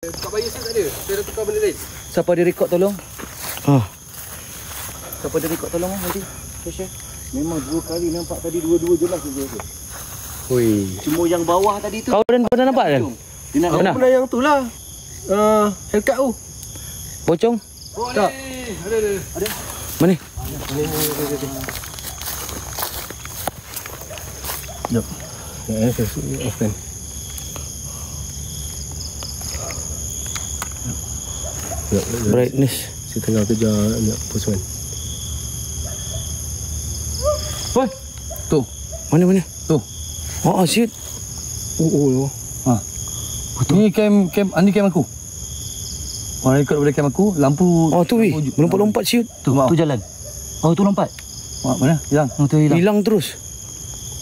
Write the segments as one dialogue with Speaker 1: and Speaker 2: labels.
Speaker 1: Tukar bayar saya tak ada. Saya dah tukar benda lain.
Speaker 2: Siapa ada rekod tolong?
Speaker 3: Ah.
Speaker 2: Siapa ada rekod tolong ah, nanti? Share, share. Memang dua kali nampak tadi dua-dua jelas tu.
Speaker 3: Hui.
Speaker 2: Cuma yang bawah tadi tu.
Speaker 3: Kau Dan pernah nampak Dan?
Speaker 2: Dia nak
Speaker 3: Pernah?
Speaker 1: Benda yang tu lah. Uh, Hellcat tu.
Speaker 3: Pocong?
Speaker 1: Oh, tak. Ada, ada. Ada.
Speaker 3: Mana?
Speaker 1: Jom. Ya, saya suruh off kan. Ya, ya, ya.
Speaker 3: Brightness.
Speaker 1: Saya tengah kejar nak post one.
Speaker 2: Oi. Tu.
Speaker 3: Mana mana?
Speaker 2: Tu.
Speaker 3: Oh, oh shit.
Speaker 1: Oh, oh, oh.
Speaker 2: Ha. Ni kem kem ani kem aku. Orang ikut daripada kem aku, lampu
Speaker 3: Oh tu weh. Melompat-lompat shoot.
Speaker 2: Tu, tu jalan. Oh tu lompat. Oh, mana? Hilang. Oh tu hilang.
Speaker 3: Hilang terus.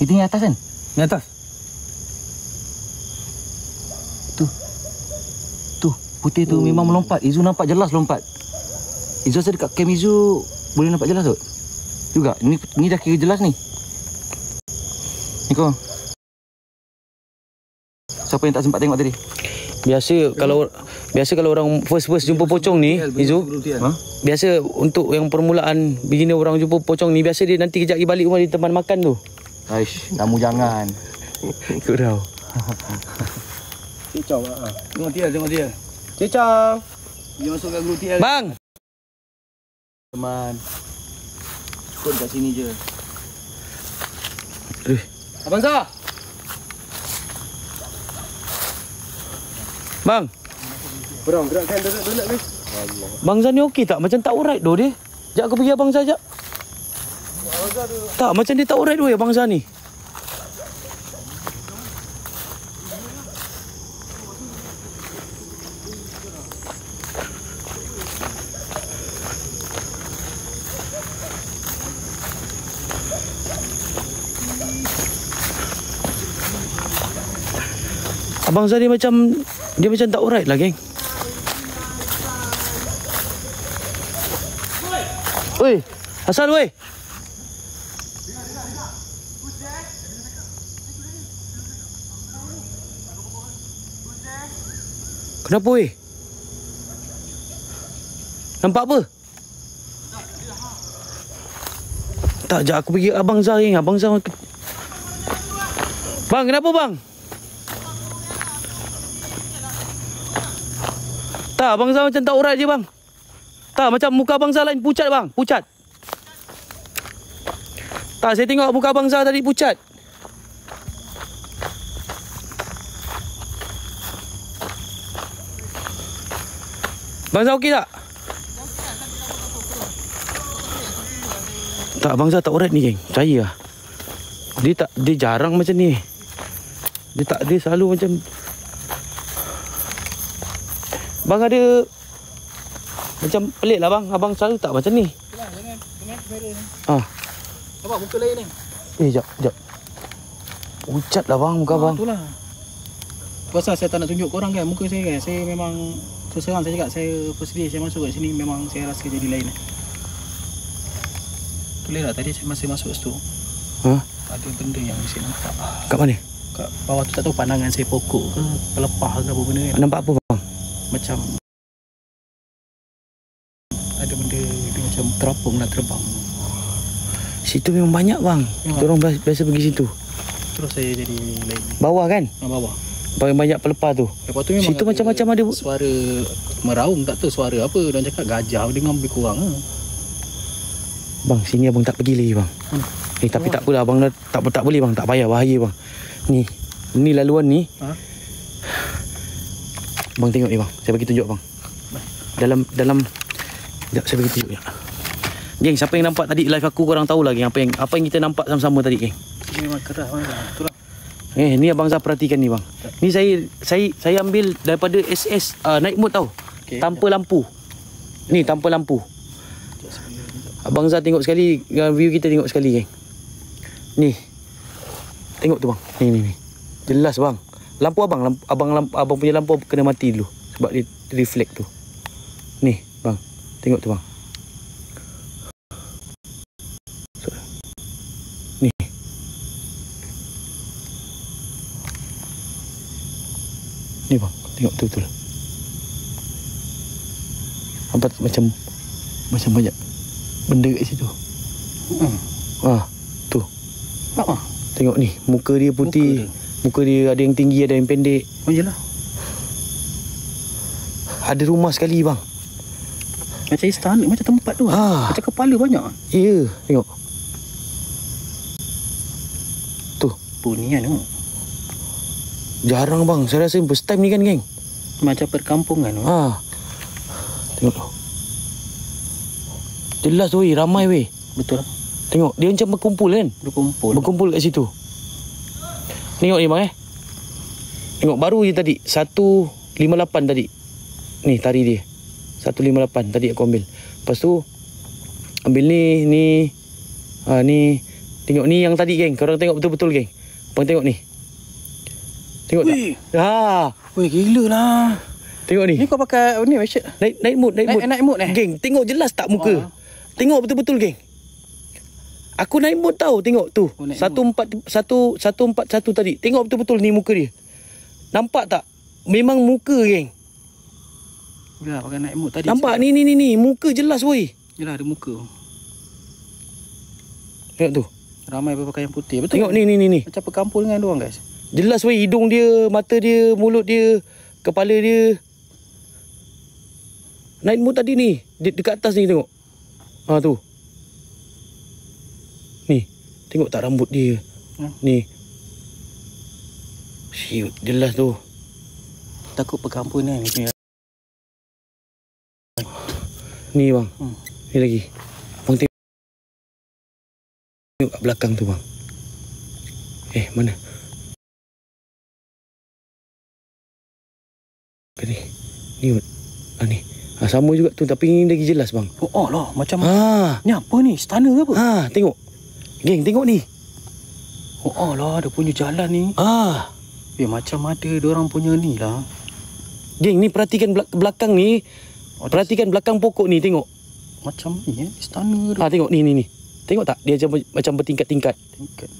Speaker 2: Itu yang atas kan? Yang atas. Tu. Tu, putih tu memang melompat. Izu nampak jelas lompat. Izu rasa dekat kem Izu boleh nampak jelas tu. Juga. Ni ni dah kira jelas ni. Ni kau. Siapa yang tak sempat tengok tadi?
Speaker 3: Biasa kalau biasa kalau orang first first jumpa pocong ni, Izu,
Speaker 2: Ha?
Speaker 3: biasa untuk yang permulaan beginner orang jumpa pocong ni biasa dia nanti kejap lagi balik rumah di tempat makan tu.
Speaker 2: Aish, kamu jangan.
Speaker 3: Ikut tau.
Speaker 1: Cicau lah.
Speaker 2: Tengok dia, tengok dia.
Speaker 1: Cicau.
Speaker 2: Dia masuk kat grup TL.
Speaker 3: Bang,
Speaker 2: Teman. Cukup kat sini je.
Speaker 3: Eh.
Speaker 1: Abang Zah.
Speaker 3: bang.
Speaker 1: Berang, gerakkan donat-donat ni.
Speaker 3: Bang Zan ni okey tak? Macam tak alright doh dia. Jap aku pergi abang Zan jap. Tak, macam dia tak alright doh ya Bang Zan ni. Abang ni macam dia macam tak alright lah geng. Oi, asal weh. Kenapa weh? Nampak apa? Tak, jap aku pergi Abang Zah ni. Abang Zah... Bang, kenapa bang? Tak, Abang Zah macam tak urat je bang. Tak, macam muka Abang Zah lain pucat bang. Pucat. Tak, saya tengok muka Abang Zah tadi pucat. Bang Zah okey tak? Tak, Abang Zah tak urat ni geng. Percaya lah. Dia tak, dia jarang macam ni. Dia tak, dia selalu macam... Bang ada... Macam pelik lah bang. Abang selalu tak macam ni. Ah.
Speaker 2: Nampak muka lain ni.
Speaker 3: Eh, jap, jap. Pucat lah bang muka abang.
Speaker 2: Itulah. Pasal saya tak nak tunjuk korang kan muka saya kan. Saya memang terus terang saya cakap saya first saya masuk kat sini memang saya rasa jadi lain. Boleh tak tadi saya masa masuk situ
Speaker 3: Ha?
Speaker 2: ada benda yang saya nampak.
Speaker 3: Kat mana?
Speaker 2: Kat bawah tu tak tahu pandangan saya pokok ke pelepah ke apa benda kan.
Speaker 3: Nampak apa bang?
Speaker 2: Macam ada benda dia macam terapung nak terbang.
Speaker 3: Situ memang banyak bang. Kita orang biasa, biasa pergi situ.
Speaker 2: Terus saya jadi lain.
Speaker 3: Bawah kan?
Speaker 2: Nah, bawah.
Speaker 3: Paling banyak pelepah tu.
Speaker 2: Lepas tu memang
Speaker 3: Situ macam-macam ada
Speaker 2: suara meraung tak tahu suara apa dan cakap gajah dengan lebih kurang ah.
Speaker 3: Bang, sini abang tak pergi lagi bang.
Speaker 2: Mana?
Speaker 3: Eh, tapi tak apalah abang dah, tak tak boleh bang. Tak payah bahaya bang. Ni. Ni laluan ni.
Speaker 2: Ha?
Speaker 3: Bang tengok ni bang. Saya bagi tunjuk bang. Dalam dalam Sekejap saya bagi tunjuk ya. Geng, siapa yang nampak tadi live aku korang tahulah geng apa yang apa yang kita nampak sama-sama tadi geng.
Speaker 2: Memang keras mana. Itulah.
Speaker 3: Eh, ni abang Zah perhatikan ni bang. Ni saya saya saya ambil daripada SS uh, night mode tau.
Speaker 2: Okey.
Speaker 3: Tanpa lampu. Ni tanpa lampu. Abang Zah tengok sekali view kita tengok sekali geng. Ni. Tengok tu bang. Ni ni ni. Jelas bang. Lampu abang lampu, abang lampu, abang punya lampu kena mati dulu sebab dia reflect tu. Ni bang. Tengok tu bang. So- Ni. Ni bang, tengok betul-betul. Nampak tak macam Macam banyak Benda kat situ
Speaker 4: Hmm.
Speaker 3: Ah, tu
Speaker 4: Apa?
Speaker 3: Tengok ni Muka dia putih Muka dia, ada yang tinggi Ada yang pendek
Speaker 4: Oh yelah.
Speaker 3: Ada rumah sekali bang
Speaker 4: Macam istana, macam tempat tu.
Speaker 3: Ah.
Speaker 4: Macam kepala banyak.
Speaker 3: Ya Tengok Tu
Speaker 4: Bunyi kan tu.
Speaker 3: Jarang bang Saya rasa first time ni kan geng
Speaker 4: Macam perkampungan tu.
Speaker 3: Ah, Tengok tu Jelas weh Ramai weh
Speaker 4: Betul lah.
Speaker 3: Tengok Dia macam berkumpul kan
Speaker 4: Berkumpul.
Speaker 3: Berkumpul kat situ Tengok ni bang eh. Tengok baru je tadi. 158 tadi. Ni tari dia. 158 tadi aku ambil. Lepas tu Ambil ni Ni. Ha, Ni. Tengok ni yang tadi geng. Korang tengok betul-betul geng. Abang tengok ni. Tengok
Speaker 4: Weh.
Speaker 3: tak Ha.
Speaker 4: Weh, gila lah.
Speaker 3: Tengok ni.
Speaker 4: Ni kau pakai ni Malaysia.
Speaker 3: Naik naik mood naik
Speaker 4: Naik-
Speaker 3: mood.
Speaker 4: naik mood eh?
Speaker 3: Geng tengok jelas tak muka.
Speaker 4: Ah.
Speaker 3: Tengok betul-betul geng Aku naik mood tau Tengok tu.
Speaker 4: Oh, naik
Speaker 3: Satu empat Satu Satu empat satu tadi. Tengok betul-betul ni muka dia. Nampak tak? Memang muka geng.
Speaker 4: Yelah, pakai naik mood tadi.
Speaker 3: Nampak? ni ni ni ni. Muka jelas woi.
Speaker 4: Yelah, ada muka.
Speaker 3: Tengok tu.
Speaker 4: Ramai berpakaian putih. Betul.
Speaker 3: Tengok ni ni ni ni.
Speaker 4: Macam perkampul dengan guys.
Speaker 3: Jelas woi. Hidung dia Mata dia Mulut dia Kepala dia. Night mood tadi ni. De- Dekat atas ni tengok. Ha tu Tengok tak rambut dia
Speaker 4: Hmm.
Speaker 3: Ni Siut Jelas tu
Speaker 4: Takut perkampungan ni punya.
Speaker 3: Ni bang
Speaker 4: Hmm.
Speaker 3: Ni lagi Bang tengok Tengok kat belakang tu bang Eh mana Ni Ni ah, ni ah, Sama juga tu Tapi ni lagi jelas bang
Speaker 4: Oh, oh lah. Macam
Speaker 3: Ah,
Speaker 4: Ni apa ni? Istana ke apa?
Speaker 3: ha, tengok. Geng, tengok ni.
Speaker 4: Oh, oh lah. Dia punya jalan ni.
Speaker 3: Ah,
Speaker 4: Eh, macam ada orang punya ni lah.
Speaker 3: geng, ni perhatikan belak- belakang ni.
Speaker 4: Oh,
Speaker 3: Perhatikan belakang pokok ni, tengok.
Speaker 4: Macam ni eh. Istana tu.
Speaker 3: Ah, tengok ni ni ni. Tengok tak? Dia macam macam bertingkat-tingkat.
Speaker 4: Tingkat.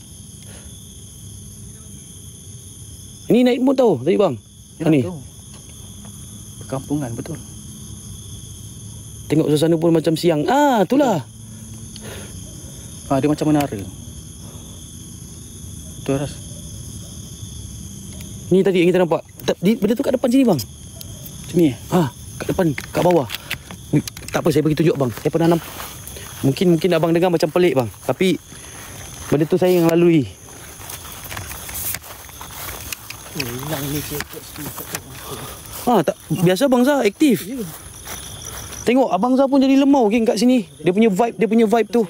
Speaker 3: Ni naik mood tau tadi bang.
Speaker 4: Yalah,
Speaker 3: ni.
Speaker 4: Perkampungan betul.
Speaker 3: Tengok suasana pun macam siang. Ah, itulah.
Speaker 4: Ha, dia macam menara. Betul Ras.
Speaker 3: Ni tadi yang kita nampak. Di, benda tu kat depan sini bang.
Speaker 4: Macam ni eh.
Speaker 3: Ah, kat depan, kat bawah. Ni, Tak apa, saya bagi tunjuk bang. Saya pernah nampak. Mungkin mungkin abang dengar macam pelik bang. Tapi benda tu saya yang lalui.
Speaker 4: Oh, hilang ni.
Speaker 3: Ha, tak biasa bang Zah aktif.
Speaker 4: Ya.
Speaker 3: Tengok abang Zah pun jadi lemau geng kat sini. Dia punya vibe, dia punya vibe tu.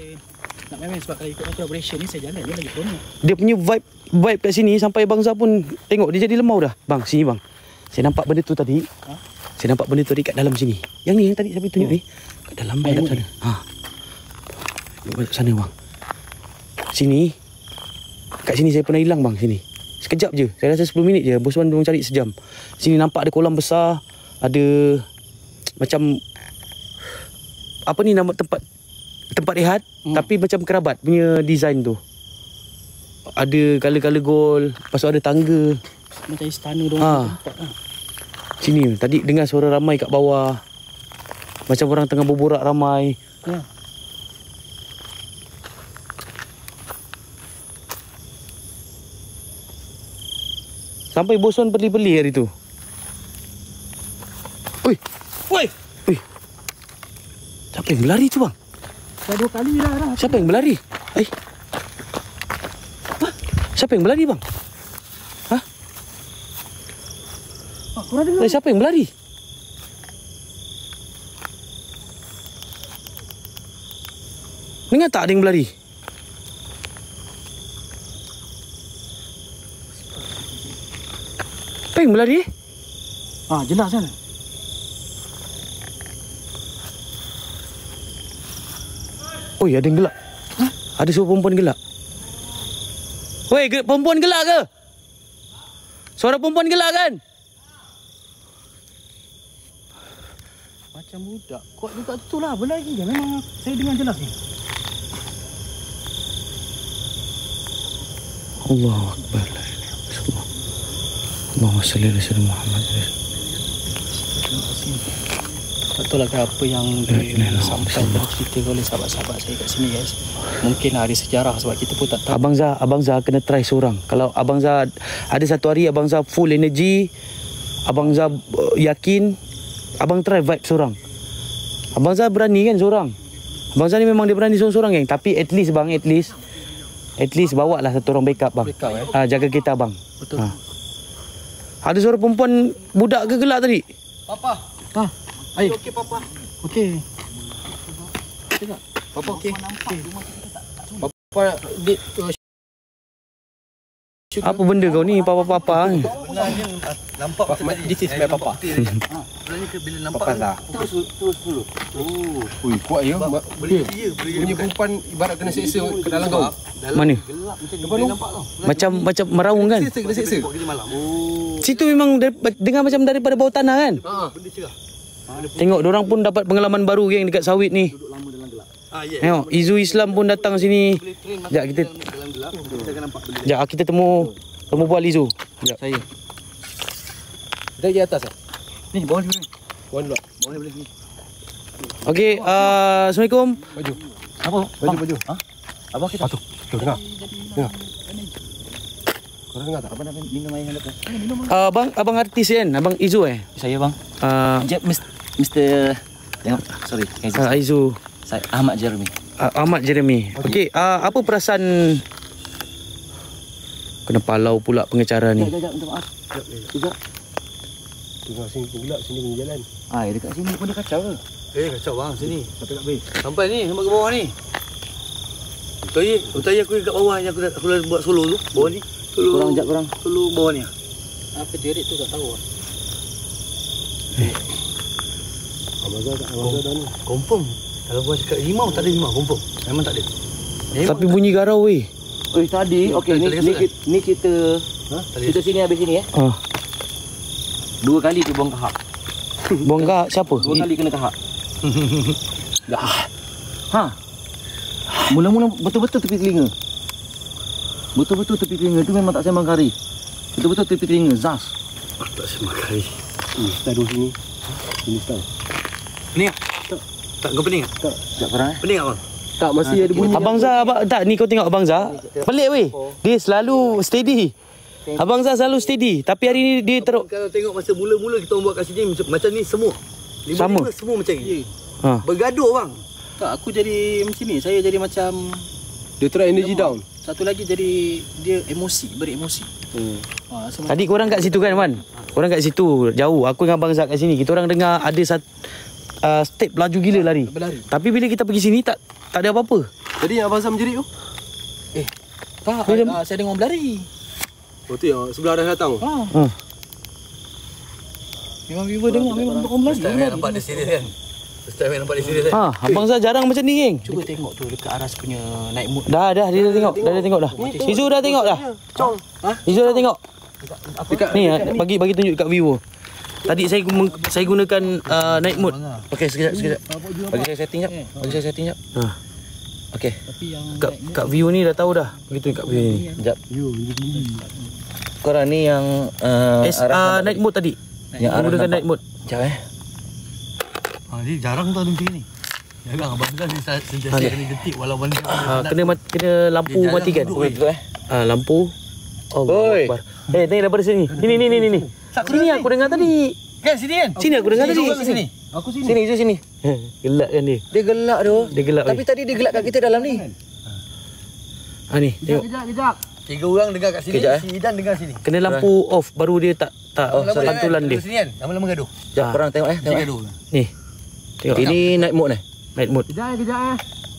Speaker 4: Nak main-main sebab kalau ikut collaboration ni saya jalan dia lagi seronok.
Speaker 3: Dia punya vibe vibe kat sini sampai bang Zah pun tengok dia jadi lemau dah. Bang, sini bang. Saya nampak benda tu tadi.
Speaker 4: Ha?
Speaker 3: Saya nampak benda tu tadi kat dalam sini. Yang ni yang tadi saya tunjuk ni. Kat dalam
Speaker 4: mood
Speaker 3: sana. Ha. Tengok kat sana bang. Sini. Kat sini saya pernah hilang bang sini. Sekejap je. Saya rasa 10 minit je. Bos Wan dorang cari sejam. Sini nampak ada kolam besar. Ada macam apa ni nama tempat tempat rehat hmm. Tapi macam kerabat punya design tu. Ada color-color gold, lepas tu ada tangga.
Speaker 4: Macam istana dia
Speaker 3: Ha.
Speaker 4: tempat lah.
Speaker 3: Sini tadi dengar suara ramai kat bawah. Macam orang tengah berborak ramai.
Speaker 4: Ya.
Speaker 3: Sampai bosan beli-beli hari tu. Oi,
Speaker 4: Woi,
Speaker 3: oi. Siapa yang berlari tu bang?
Speaker 4: Dah dua kali dah dah.
Speaker 3: Siapa yang berlari? Eh. Hah? Siapa yang berlari bang?
Speaker 4: Ah, korang dengar?
Speaker 3: Eh, siapa yang berlari? Dengar tak ada yang berlari? Apa yang berlari?
Speaker 4: Ah, jelas kan?
Speaker 3: Oi, ada yang gelak. Hah? Ada suara perempuan gelak. Woi, ge- perempuan gelak ke? Suara perempuan gelak kan?
Speaker 4: Macam budak. Kau juga tu lah, berlari je. Memang saya dengar jelas ni.
Speaker 3: Allahu Akbar. Allahumma salli ala sayyidina Muhammad.
Speaker 4: Betul lah apa yang disampaikan dan cerita oleh sahabat-sahabat saya kat sini guys. Mungkin ada sejarah sebab kita pun tak tahu.
Speaker 3: Abang Zah, Abang Zah kena try seorang. Kalau Abang Zah ada satu hari Abang Zah full energy, Abang Zah uh, yakin, Abang try vibe seorang. Abang Zah berani kan seorang. Abang Zah ni memang dia berani seorang-seorang geng. Tapi at least bang, at least at least bawa lah satu orang backup bang.
Speaker 4: Backup, eh?
Speaker 3: Ah, jaga kita abang.
Speaker 4: Betul.
Speaker 3: Ha. Ada suara perempuan budak ke gelak tadi?
Speaker 4: Papa. Ha. Ayo. Okey papa. Okey. Tengok. Papa okey. Okey. Papa dia uh,
Speaker 3: Apa benda kau ni papa-papa ni?
Speaker 1: Nampak This is my papa Papa lah Ui kuat ya Boleh Punya perempuan ibarat kena seksa ke dalam kau
Speaker 3: Mana?
Speaker 1: Depan tu
Speaker 3: Macam macam meraung kan?
Speaker 1: Seksa kena seksa
Speaker 3: Situ memang dengar macam daripada bawah tanah kan? Tengok orang pun dapat pengalaman baru geng dekat sawit ni. Tengok Izu Islam pun datang sini. Sekejap kita Sekejap kita temu temu bual Izu. Sekejap. Saya.
Speaker 1: Kita pergi atas lah
Speaker 4: ni bawah ni.
Speaker 1: Bawah dulu
Speaker 3: Okey, uh, Assalamualaikum.
Speaker 1: Baju
Speaker 4: Apa?
Speaker 1: Baju baju
Speaker 4: Ha? Abang kita.
Speaker 1: Patuh Tu dengar Dengar Kau dengar tak?
Speaker 4: Abang nak minum air hendak.
Speaker 3: Uh, abang abang artis kan? Abang Izu eh?
Speaker 4: Saya bang.
Speaker 3: Uh,
Speaker 4: Jep Mr. Tengok. Sorry.
Speaker 3: uh, Izu
Speaker 4: Saya Ahmad Jeremy.
Speaker 3: uh, Ahmad Jeremy. Okey, uh, apa perasan kena palau pula pengecara ni?
Speaker 4: Sekejap, minta maaf. Sekejap.
Speaker 1: Dengar sini pula Sini punya jalan
Speaker 4: Ah, dekat sini pun dia kacau ke?
Speaker 5: Eh kacau bang sini. Sampai kat base. Sampai ni sampai ke bawah ni. Tadi tadi aku kat bawah yang aku dah, aku dah buat solo tu. Bawah ni. Solo.
Speaker 4: Korang jap korang.
Speaker 5: Solo bawah ni.
Speaker 4: Apa jerit tu tak tahu. ah.
Speaker 1: Abang Zah tak Abang Zah dah ni
Speaker 5: Confirm. Kalau gua cakap limau tak ada limau confirm. Memang tak ada.
Speaker 3: Tapi bunyi garau weh.
Speaker 4: Oi tadi okey ni ni, kita- ni kita
Speaker 5: Ha? Tadi
Speaker 4: kita sini habis sini eh.
Speaker 3: Ah,
Speaker 4: Dua kali tu buang kahak.
Speaker 3: buang gak siapa?
Speaker 4: Dua kali kena kahak. Dah. Ha. Mula-mula betul-betul tepi telinga. Betul-betul tepi telinga tu memang tak sembang kari. Betul-betul tepi telinga zas.
Speaker 5: tak semakai.
Speaker 1: Ni style dulu sini Sini style
Speaker 5: Pening tak? Tak. Tak kau pening tak?
Speaker 4: Sekejap korang eh.
Speaker 5: Pening tak bang?
Speaker 1: Tak masih ada bunyi
Speaker 3: Abang Zah abang, tak ni kau tengok Abang Zah. Pelik weh. Dia selalu steady. Abang Zah selalu steady, tapi hari ni dia teruk.
Speaker 5: Kalau tengok masa mula-mula kita buat kat sini macam, ni semua. Lima
Speaker 3: Sama.
Speaker 5: lima semua macam ni.
Speaker 3: Ha.
Speaker 5: Bergaduh bang.
Speaker 4: Tak aku jadi macam ni. Saya jadi macam
Speaker 1: Dia try energy down
Speaker 4: satu lagi jadi dia emosi, beremosi.
Speaker 1: Hmm.
Speaker 4: Ha,
Speaker 3: Tadi korang kat situ kan Wan? Korang kat situ jauh. Aku dengan Abang Zah kat sini. Kita orang dengar ada satu uh, step laju gila lari.
Speaker 1: Berlari
Speaker 3: Tapi bila kita pergi sini tak tak ada apa-apa.
Speaker 1: Tadi yang Abang Zah menjerit tu
Speaker 4: tak,
Speaker 3: Bila-
Speaker 4: ah, saya dengar orang berlari.
Speaker 1: Oh tu yang sebelah dah datang
Speaker 4: Ha.
Speaker 3: Ha.
Speaker 4: Memang viewer dengar memang orang berlari. Berlari.
Speaker 5: nampak dia serius kan? Style nampak dia serius kan?
Speaker 3: Ha, Abang Zah jarang macam ni geng.
Speaker 4: Cuba tengok tu dekat Aras punya naik mood.
Speaker 3: Dah dah dia dah tengok. Dah dia tengok dah. Izu dah tengok dah.
Speaker 1: Cong
Speaker 3: Izu dah tengok. Ni bagi bagi tunjuk kat viewer. Tadi saya gum- saya gunakan uh, night mode. Okey sekejap sekejap. Bagi saya setting jap. Bagi saya setting jap. Ha. Okey.
Speaker 4: Tapi yang
Speaker 3: Kat kat viewer ni dah tahu dah. Begitu kat viewer ni. Jap.
Speaker 4: korang ni yang uh,
Speaker 3: S uh, night mode tadi.
Speaker 4: yang
Speaker 3: Yang gunakan night mode.
Speaker 4: Jap eh.
Speaker 5: Ha, ni jarang tau macam ni. Jarang abang kan ni sentiasa
Speaker 3: Okey.
Speaker 5: kena detik walaupun dia
Speaker 3: Ha, kena mat, kena lampu
Speaker 5: Dia
Speaker 3: matikan. Wait,
Speaker 4: Betul eh.
Speaker 3: Ah lampu. Allah
Speaker 4: Oi.
Speaker 3: Akbar. Eh, tengok daripada sini. Ni ni ni ni ni. Sini aku dengar tadi.
Speaker 5: Kan sini kan?
Speaker 3: Sini aku dengar tadi.
Speaker 5: Sini.
Speaker 4: Aku sini.
Speaker 3: Sini, sini. Gelak kan dia.
Speaker 4: Dia gelak tu.
Speaker 3: Dia gelak.
Speaker 4: Tapi tadi dia gelak kat kita dalam ni.
Speaker 3: Ha ni, tengok.
Speaker 5: Tiga orang dengar kat sini,
Speaker 4: Kejap, eh.
Speaker 5: si Idan dengar sini.
Speaker 3: Kena lampu off baru dia tak tak
Speaker 4: Oh, sorry.
Speaker 3: pantulan dia.
Speaker 5: Sini kan? Lama-lama gaduh.
Speaker 4: Jap
Speaker 3: Ah.
Speaker 4: korang tengok eh. Tengok. eh.
Speaker 5: gaduh.
Speaker 3: Ni. Tengok.
Speaker 4: Ini night mode eh.
Speaker 3: night mode.
Speaker 1: Kejap kejap eh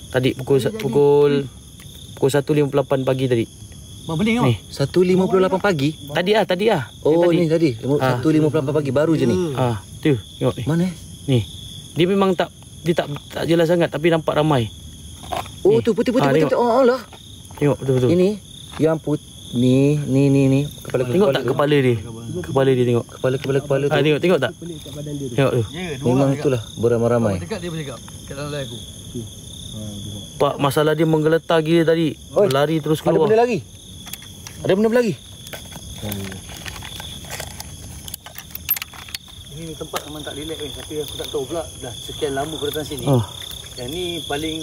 Speaker 3: Tadi pukul pukul pukul 1.58 pagi tadi.
Speaker 5: Pening
Speaker 3: Ni.
Speaker 5: bang.
Speaker 4: 1.58 pagi.
Speaker 3: Tadi ah, tadi ah.
Speaker 4: Oh
Speaker 3: tadi.
Speaker 4: ni tadi.
Speaker 3: Ah.
Speaker 4: 1.58 pagi baru je ni.
Speaker 3: Ah, tu. Tengok ni.
Speaker 4: Mana eh?
Speaker 3: Ni. Dia memang tak dia tak tak jelas sangat tapi nampak ramai.
Speaker 4: Oh
Speaker 3: Ni.
Speaker 4: tu putih putih
Speaker 3: Ah,
Speaker 4: putih.
Speaker 3: tengok.
Speaker 4: putih. Oh lah.
Speaker 3: Tengok betul-betul.
Speaker 4: Ini yang put ni ni ni ni kepala
Speaker 3: Tengok tak kepala dia? Kepala dia tengok.
Speaker 4: kepala kepala kepala tu.
Speaker 3: Ah, tengok tengok tak? Tengok tu.
Speaker 5: Ya, dua
Speaker 4: Memang
Speaker 5: orang
Speaker 4: itulah beramai-ramai.
Speaker 5: Dekat dia bercakap. Kat dalam live aku.
Speaker 3: Pak masalah dia menggeletar gila tadi.
Speaker 4: Oi,
Speaker 3: Berlari terus
Speaker 4: Ada benda
Speaker 3: keluar.
Speaker 4: lagi? Ada benda lagi?
Speaker 5: Ni tempat memang tak relax kan. Tapi aku tak tahu pula. Dah sekian lama aku datang sini.
Speaker 3: Oh.
Speaker 5: Yang ni paling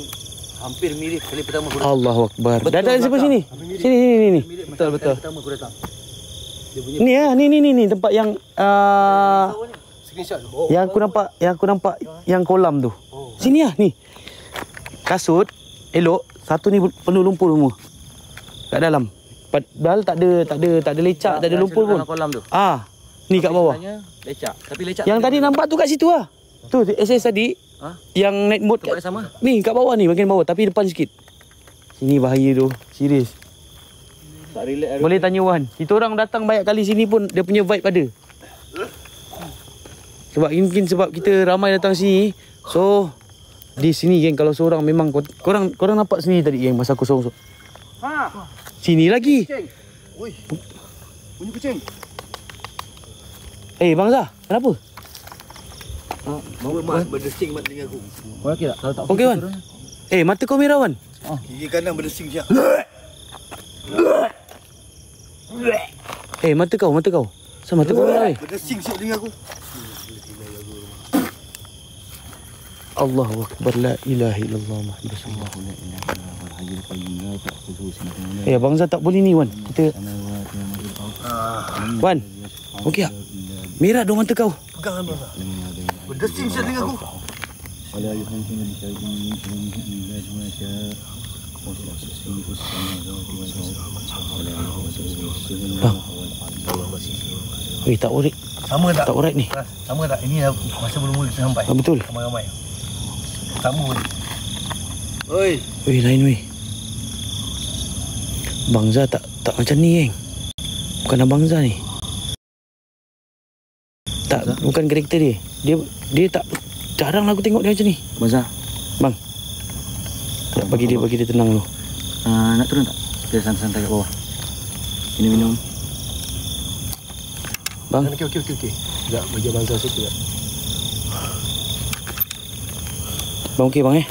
Speaker 5: hampir mirip kali pertama aku datang.
Speaker 3: Allahu Akbar. Dah ada sebelah sini. Sini sini ni ni.
Speaker 5: Mirip
Speaker 2: Betul, betul.
Speaker 5: Kali pertama aku datang.
Speaker 3: Ni ah, ni ni ni ni tempat yang uh.
Speaker 1: Screenshot. Oh.
Speaker 3: yang aku nampak yang aku nampak yang kolam tu. Sini ah ni. Kasut elok, satu ni penuh lumpur semua. Kat dalam. Padahal tak ada tak ada tak ada lecak, tak ada lumpur pun.
Speaker 2: Kolam tu.
Speaker 3: Ah, ni kat bawah.
Speaker 2: Lecak. Tapi lecak
Speaker 3: Yang tadi nampak tu kat situ ah. Tu SS tadi.
Speaker 2: Ha?
Speaker 3: Yang boat
Speaker 2: tempat
Speaker 3: kat,
Speaker 2: sama.
Speaker 3: ni kat bawah ni, bahagian bawah tapi depan sikit. Sini bahaya tu. Serius.
Speaker 2: Tak relax.
Speaker 3: Boleh tanya Wan. Kita orang datang banyak kali sini pun dia punya vibe ada. Sebab mungkin sebab kita ramai datang sini. So di sini geng kalau seorang memang kor- korang korang nampak sini tadi geng masa aku seorang. Ha. Sini lagi.
Speaker 1: Ui. Bunyi kucing.
Speaker 3: Eh Bang Zah, kenapa?
Speaker 5: Bawa mas berdesing mat telinga aku.
Speaker 2: Kau okey tak? Kalau tak
Speaker 3: Okey Wan. Eh mata kau merah Wan.
Speaker 5: Gigi kanan berdesing siap.
Speaker 3: Eh mata kau, mata kau. Sama mata kau merah.
Speaker 5: Berdesing siap telinga aku.
Speaker 3: Allahu Akbar la ilaha illallah Muhammad Eh Abang Zah tak boleh ni Wan. Kita Wan. Okey tak? Merah dong mata kau.
Speaker 5: Pegang abang. Berdesing siap telinga aku.
Speaker 3: Bang. Eh tak alright.
Speaker 5: Sama tak?
Speaker 3: Tak alright ni.
Speaker 5: Sama tak? Ini dah masa mula-mula kita sampai.
Speaker 3: Ah, betul.
Speaker 5: Ramai-ramai. Sama pun. Oi.
Speaker 3: Weh lain weh. Bang Zah tak tak macam ni geng. Bukan Abang Zah ni. Tak bukan karakter dia. Dia dia tak jarang lah aku tengok dia macam ni.
Speaker 2: Bazar.
Speaker 3: Bang. Tak bagi dia bagi dia tenang dulu.
Speaker 2: Uh, nak turun tak? Kita santai-santai kat bawah. Minum-minum.
Speaker 3: Bang.
Speaker 1: Okey okey okey okey. Sekejap bagi abang Zah sekejap.
Speaker 3: Bang okey bang eh.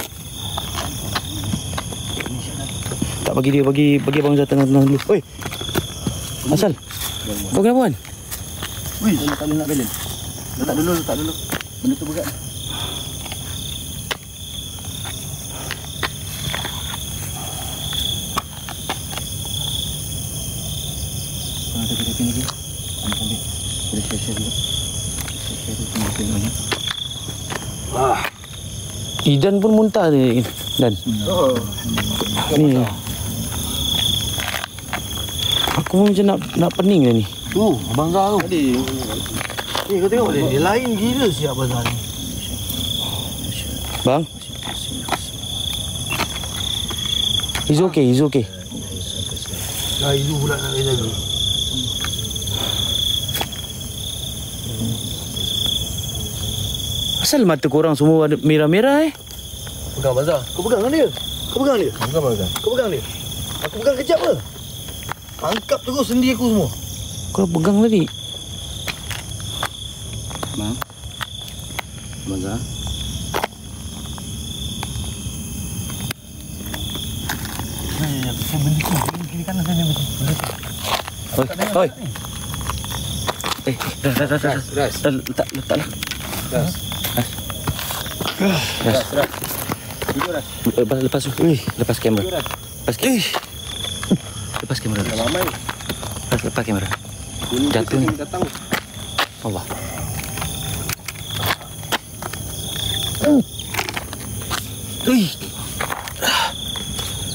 Speaker 3: Tak bagi dia bagi bagi abang Zah tenang-tenang dulu. Oi. Asal. Kau kenapa kan?
Speaker 2: Wih, tak boleh nak balance. Letak dulu, letak dulu. Benda tu berat. Ni.
Speaker 3: Idan pun muntah ni. Dan.
Speaker 1: Oh.
Speaker 3: Ni. Aku pun macam nak nak pening dah ni.
Speaker 2: Tu, Abang Zah tu.
Speaker 1: Tadi
Speaker 5: Ni kau tengok dia. Dia lain gila siap bazar ni.
Speaker 3: Bang. It's okay, it's okay.
Speaker 5: Dah itu pula nak kena jaga.
Speaker 3: Asal mata korang semua ada merah-merah eh?
Speaker 5: Pegang bazar. Kau pegang dengan dia. Kau pegang dia.
Speaker 1: Abang
Speaker 5: Kau pegang dia. Aku pegang kejap ke? Angkap terus sendi aku semua.
Speaker 3: Kau pegang tadi.
Speaker 2: Bang. Abang Zah.
Speaker 5: Saya berdiri. Kiri kanan saya berdiri.
Speaker 3: Oi, oi. Eh, dah, dah, dah, dah, dah.
Speaker 1: Ras.
Speaker 3: Dah, letak, letak lah.
Speaker 1: Ras. Ras. Ras. Duduk Ras.
Speaker 3: Lepas, lepas tu. Ui, lepas kamera.
Speaker 1: Duduk Ras.
Speaker 3: Lepas kamera. Lepas kamera.
Speaker 1: Dah lama ni.
Speaker 3: Lepas, lepas kamera.
Speaker 1: Bunyi
Speaker 3: Jatuh ni.
Speaker 1: Datang.
Speaker 3: Allah. Ui.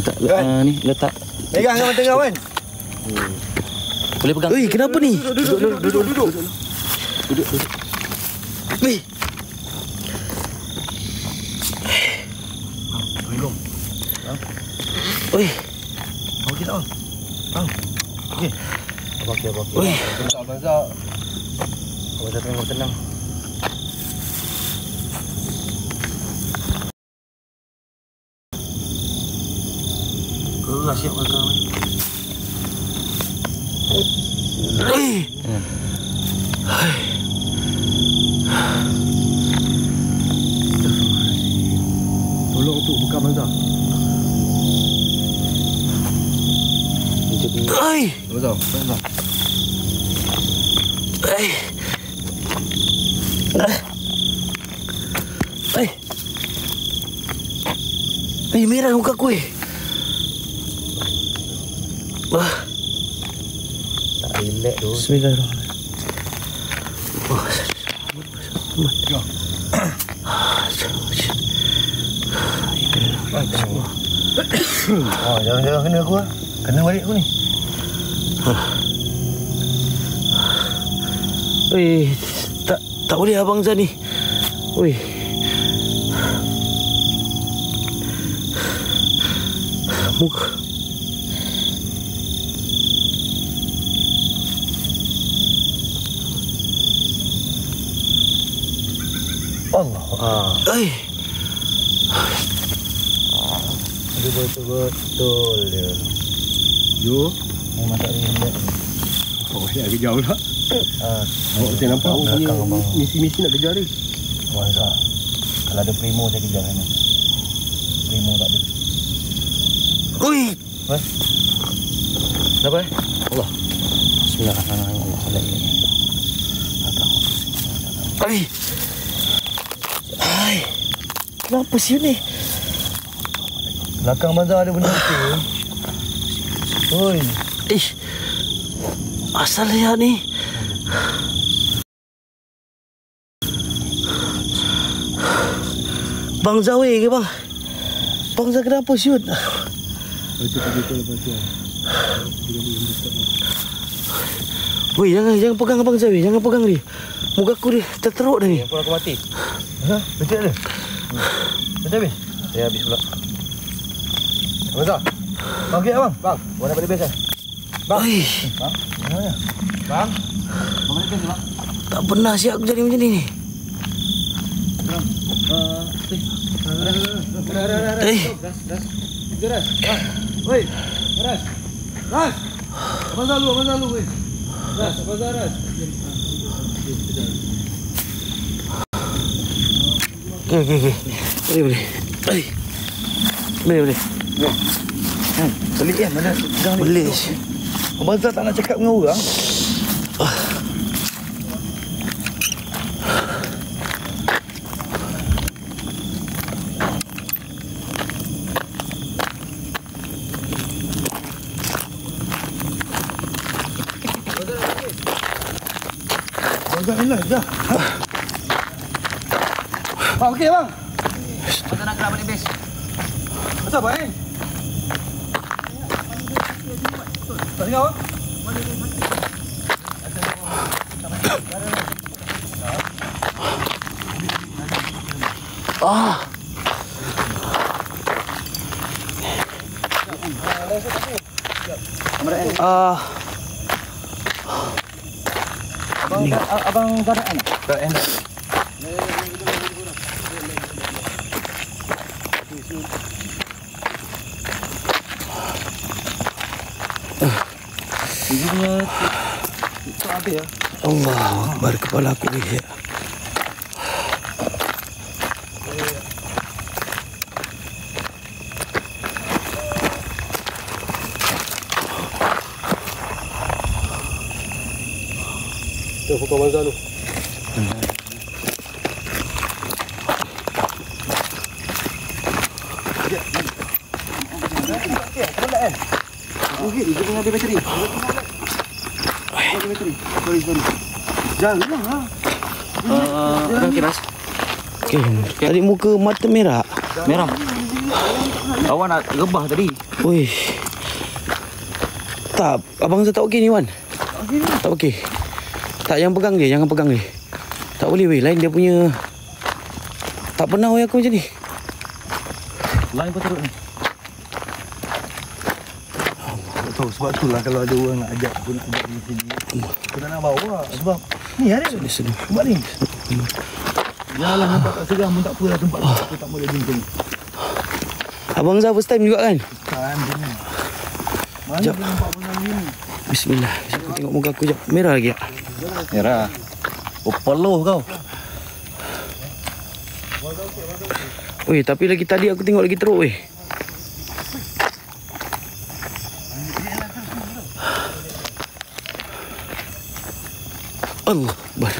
Speaker 3: Letak, letak uh, ni, letak.
Speaker 5: Pegang dengan tengah kan?
Speaker 3: Boleh pegang. Ui, kenapa ni?
Speaker 5: Duduk, duduk, duduk, duduk.
Speaker 3: Duduk, duduk. Ui.
Speaker 5: Belum.
Speaker 3: Ui.
Speaker 5: Okey tak? Bang. Okey.
Speaker 1: Abang okey, abang okey.
Speaker 3: Ui.
Speaker 1: Tengok Abang Zah.
Speaker 2: Abang Zah tengok tenang.
Speaker 5: Kau dah siap bazar ni.
Speaker 3: Ui.
Speaker 1: Tolong tu buka Abang Zah.
Speaker 3: Ui.
Speaker 1: Abang
Speaker 3: Ui. Ay. Ay, merah muka aku eh. Ah.
Speaker 5: Tak relax tu.
Speaker 3: Bismillahirrahmanirrahim. Oh,
Speaker 5: Oh, jangan-jangan kena aku ah. Kena balik aku ni.
Speaker 3: Weh, tak tak boleh abang Zan ni. Weh. Muka.
Speaker 5: Allah. Ah,
Speaker 3: Ai,
Speaker 5: dia betul-betul dia.
Speaker 1: Yo.
Speaker 5: Memang tak relax.
Speaker 1: Oh, agak jauh lah.
Speaker 5: Ah,
Speaker 1: Awak saya nampak awak punya misi-misi nak kejar ni.
Speaker 5: Masa. Kalau ada primo saya kejar sana. Primo tak ada.
Speaker 3: oi.
Speaker 5: Apa?
Speaker 3: Kenapa eh? Allah. Bismillahirrahmanirrahim. Allah la ilaha illallah. Ai. Ai. Kenapa sih ni?
Speaker 5: Belakang Mazhar ada benda apa? Oi.
Speaker 3: Eh. Asal ya ni? Bang Zawe ke bang? Bang Zawe kenapa siut?
Speaker 1: Itu tadi tu lepas tu.
Speaker 3: Weh jangan jangan pegang Abang Zawe, jangan pegang dia. Muka aku dia terteruk dah ni.
Speaker 5: Yang pun aku mati. Ha? Betul ada? Betul habis? Ya habis pula. Mazhar. Okey abang. Bang, buat dapat lebih kan? Bang.
Speaker 3: Oi,
Speaker 5: Bang. Mana? Bang.
Speaker 3: tak pernah siap aku jadi macam ni ni. Eh,
Speaker 1: Ras. Woi. Ras. Ras. Abang Zalu, Abang Zalu weh. Ras, Abang Zalu Ras.
Speaker 3: okey okey okey. Boleh boleh. Ai. Boleh boleh.
Speaker 5: Balik kan mana? Pegang ni.
Speaker 3: Boleh.
Speaker 5: Abang Zah tak nak cakap dengan orang. Ni lah, Zah. Bang, okey bang. Abang nak gerak balik base. Asal bang? Tak dengar bang?
Speaker 3: Ah. Ah,
Speaker 5: Abang, garak kan? Tak enak. Ini punya tu habis ya.
Speaker 3: Allah Akbar kepala aku ni.
Speaker 1: Tu pokok Abang Zalu.
Speaker 5: Ada bateri. Ada bateri. Sorry, sorry. Jangan ha.
Speaker 2: Uh, Abang Kiras.
Speaker 3: Okay. Tadi muka mata merah.
Speaker 2: Merah. Awak nak rebah tadi.
Speaker 3: Oi. Tak, abang saya tak okey ni Wan. Tak okey. Tak yang pegang dia, jangan pegang dia. Tak boleh weh, lain dia punya tak pernah weh aku macam ni.
Speaker 2: Lain pun teruk ni.
Speaker 5: Tahu sebab tu lah kalau ada orang nak ajak aku nak ajak pergi sini. Aku tak nak bawa sebab ni ada.
Speaker 3: Dia sedih.
Speaker 5: Tempat ni. Jalan nampak tak seram pun tak apa lah tempat ni. Aku tak boleh bincang.
Speaker 3: Abang Zah first time juga kan?
Speaker 5: Kan sini. Mana
Speaker 3: Jap.
Speaker 5: dia nampak benda ni?
Speaker 3: Bismillah. Aku tengok muka aku jap. Merah lagi tak?
Speaker 2: Merah. Oh, peluh kau.
Speaker 3: Weh, tapi lagi tadi aku tengok lagi teruk weh. Allah Akbar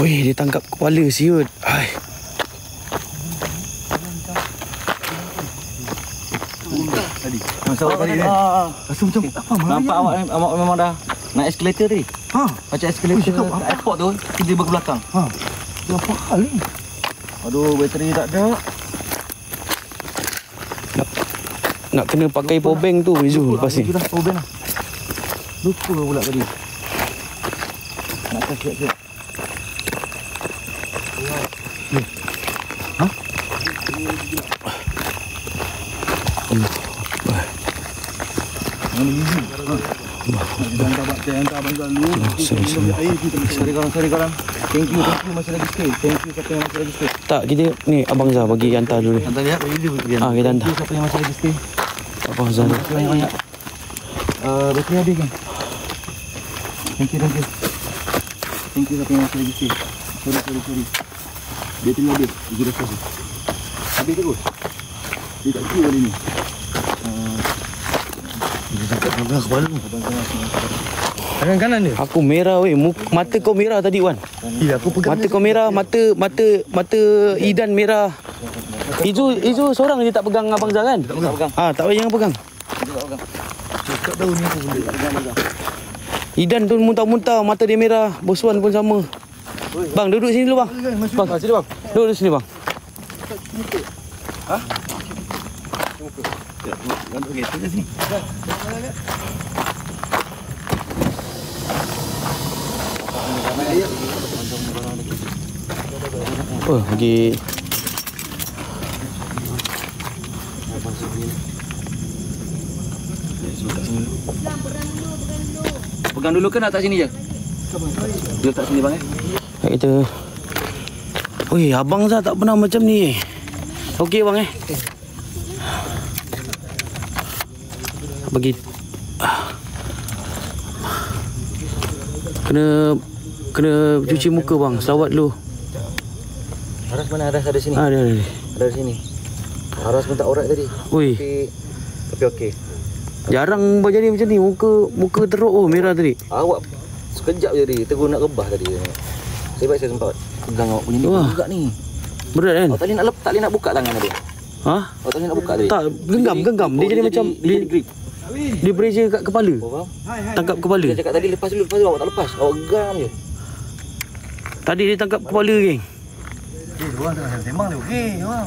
Speaker 3: Weh dia tangkap kepala siut. Hai.
Speaker 2: Masalah tadi kan? ah, ah, ah. Rasa macam apa Nampak awak, eh? awak memang dah Naik eskelator tadi?
Speaker 1: Ha.
Speaker 2: Macam eskelator Kat airport tu Tiba-tiba ke belakang
Speaker 1: Ha Apa hal ni?
Speaker 2: Aduh bateri tak ada.
Speaker 3: Nak kena pakai power bank tu Izu lepas ni.
Speaker 2: Sudah, power bank lah. Lupa pula tadi. Nak kas siap-siap.
Speaker 3: Sorry, sorry.
Speaker 2: Sorry korang, sorry korang. Thank you, thank you masih lagi stay. Thank you siapa yang masih lagi stay.
Speaker 3: Tak, kita ni Abang Zah bagi hantar dulu.
Speaker 2: Hantar dia, dia. bagi dia.
Speaker 3: Ah, kita hantar.
Speaker 2: Thank you siapa yang masih lagi stay. Terima kasih banyak-banyak. Uh, bateri habis kan? Thank you, thank you. Thank you siapa yang masih lagi stay. Sorry, sorry, sorry. Bateri habis. Iji dah selesai. Habis terus. Dia tak kira kali ni.
Speaker 1: Tangan kanan dia.
Speaker 3: Aku merah weh. Mata kau merah tadi Wan.
Speaker 1: Ya, aku pegang.
Speaker 3: Mata kau merah, mata mata mata Idan merah. Izu Izu seorang je tak pegang Abang Zah kan? Tak
Speaker 2: pegang.
Speaker 3: Ah, tak payah jangan pegang.
Speaker 1: Tak tahu ni apa benda.
Speaker 3: Idan tu muntah-muntah, mata dia merah. Boswan pun sama. Bang, duduk sini dulu bang. Bang, sini bang. Duduk di sini bang.
Speaker 1: Okey, tengok sini.
Speaker 3: Oh,
Speaker 2: Pegang dulu ke nak tak sini je? Dia letak sini bang eh.
Speaker 3: Kat kita Oi, abang Zah tak pernah macam ni Okey bang eh Bagi. Kena Kena cuci muka bang Selawat dulu
Speaker 2: Aras mana Aras ada sini?
Speaker 3: Ah, ada, ada, ada.
Speaker 2: Sini. Aras pun tak orat tadi.
Speaker 3: Oi,
Speaker 2: Tapi tapi okey.
Speaker 3: Jarang berjadi macam ni Muka muka teruk oh merah tadi
Speaker 2: Awak sekejap je tadi tegur nak rebah tadi. Saya baik saya sempat pegang awak punya ni
Speaker 3: Wah.
Speaker 2: juga ni.
Speaker 3: Berat kan?
Speaker 2: Awak tadi nak lep, tak boleh nak buka tangan tadi.
Speaker 3: Ha?
Speaker 2: Awak tadi nak buka tadi.
Speaker 3: Tak, genggam, genggam. Dia jadi macam-
Speaker 2: dia, jadi grip.
Speaker 3: Dia pressure kat kepala
Speaker 2: Oh, faham?
Speaker 3: Tangkap kepala
Speaker 2: Dia cakap tadi lepas dulu, lepas dulu awak tak lepas. Awak geram je.
Speaker 3: Tadi dia tangkap kepala geng
Speaker 1: Eh, orang tengah sembang dia. Okey, orang.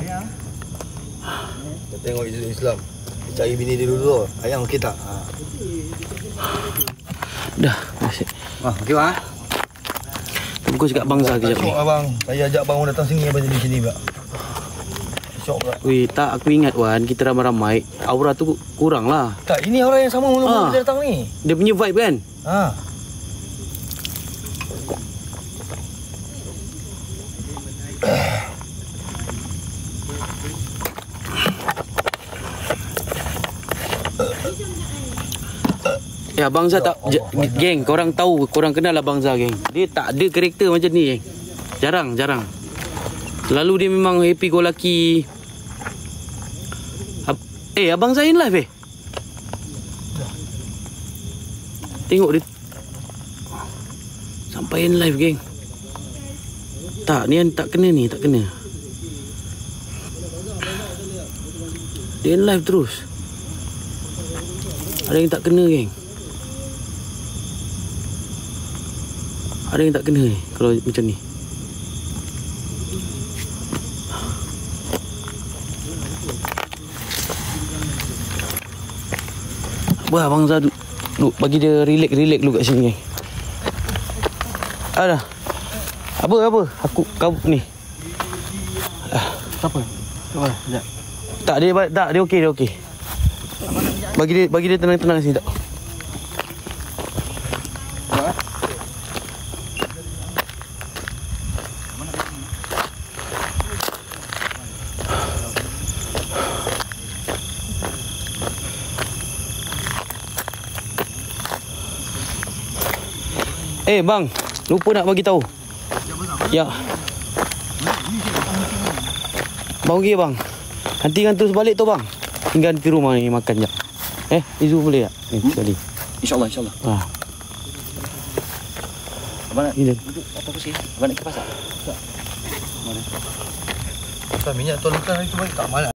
Speaker 1: Tengok Islam. Cari bini dia dulu. Ayang okey tak? Ha.
Speaker 3: Dah, asyik
Speaker 1: Ah, okey bang.
Speaker 3: Aku cakap bangsa kejap ni
Speaker 1: abang. Saya ajak abang datang sini abang jadi sini pula. Syok pula.
Speaker 3: Weh, tak aku ingat Wan Kita ramai-ramai Aura tu kurang lah
Speaker 1: Tak, ini orang yang sama mula-mula
Speaker 3: Ah.
Speaker 1: kita datang ni.
Speaker 3: Dia punya vibe kan
Speaker 1: Ha.
Speaker 3: Ya Abang Zah tak j- Geng korang tahu Korang kenal Abang Zah geng. Dia tak ada karakter macam ni geng. Jarang jarang. Selalu dia memang happy go lucky. Ab- Eh Abang Zah in live eh? Tengok dia Sampai in live geng. Tak ni tak kena ni Tak kena. Dia in live terus. Ada yang tak kena geng Ada yang tak kena ni Kalau macam ni? Wah Abang Zah duk, Bagi dia relax-relax dulu kat sini. Ada. Apa apa? Aku kau ni.
Speaker 1: Siapa? Siapa? Sekejap.
Speaker 3: Tak dia tak dia okey dia okey. Bagi dia bagi dia tenang-tenang sini tak Eh bang, lupa nak bagi tahu. Ya. Bang okey bang. Nanti kan terus balik tu bang. Tinggal di rumah ni makan jap. Eh, Izu boleh tak? Ni sekali.
Speaker 2: InsyaAllah, insyaAllah.
Speaker 3: Ha.
Speaker 2: Abang nak duduk atas kursi. Abang nak ke pasar.
Speaker 5: Pasal minyak tol lekas hari tu bagi tak mana.